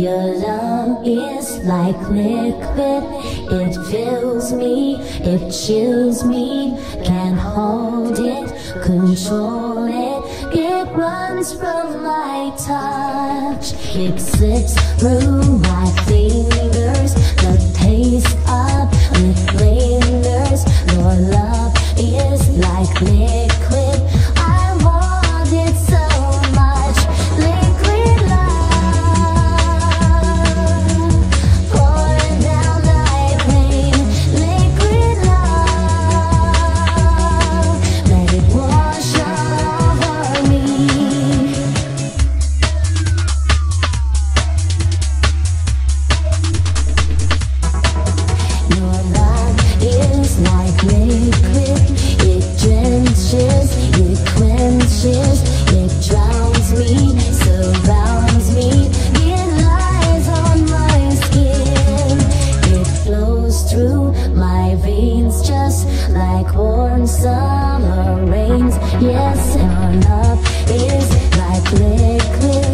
Your love is like liquid, it fills me, it chills me, can't hold it, control it. It runs from my touch, it slips through my fingers, the taste of it lingers. Your love is like liquid, like warm summer rains. Yes, our love is like liquid